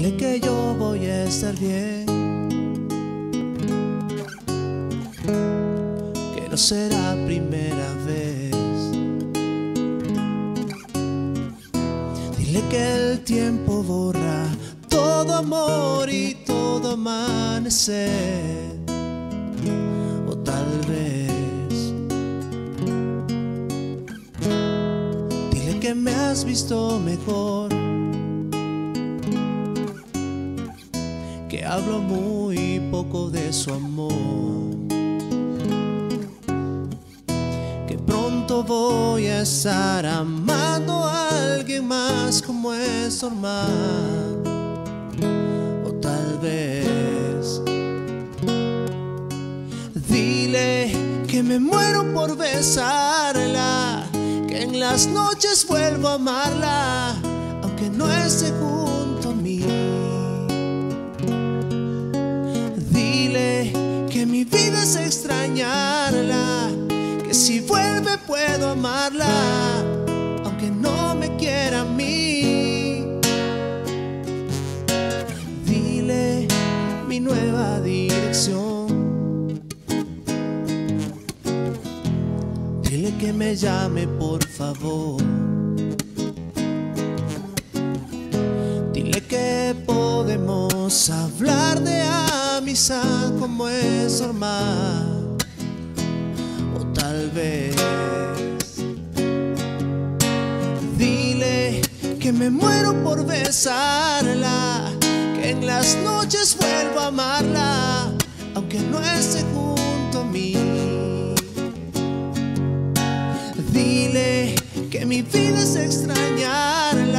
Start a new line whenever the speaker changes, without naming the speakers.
Dile que yo voy a estar bien. Que no será primera vez. Dile que el tiempo borra todo amor y todo amanecer. O tal vez. Dile que me has visto mejor. Que hablo muy poco de su amor. Que pronto voy a estar amando a alguien más como es normal. O tal vez. Dile que me muero por besarla, que en las noches vuelvo a amarla, que mi vida es extrañarla, que si vuelve puedo amarla, aunque no me quiera a mí. Dile mi nueva dirección. Dile que me llame por favor. Dile que podemos hablar de amistad como es normal. O tal vez. Dile que me muero por besarla. Que en las noches vuelvo a amarla. Aunque no esté junto a mí. Dile que mi vida es extrañarla,